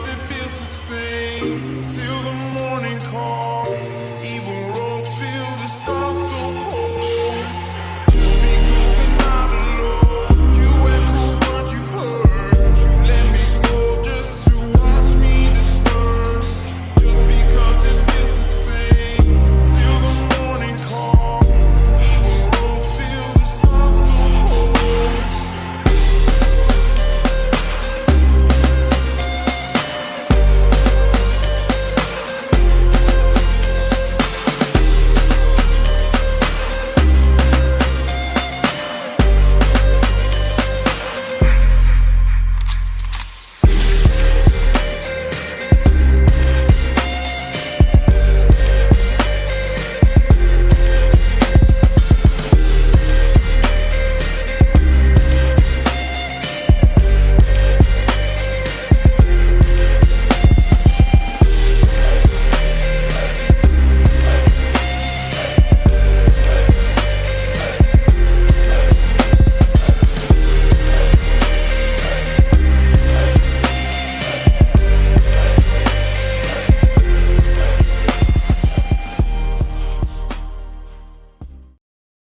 Cause it feels the same. Till the morning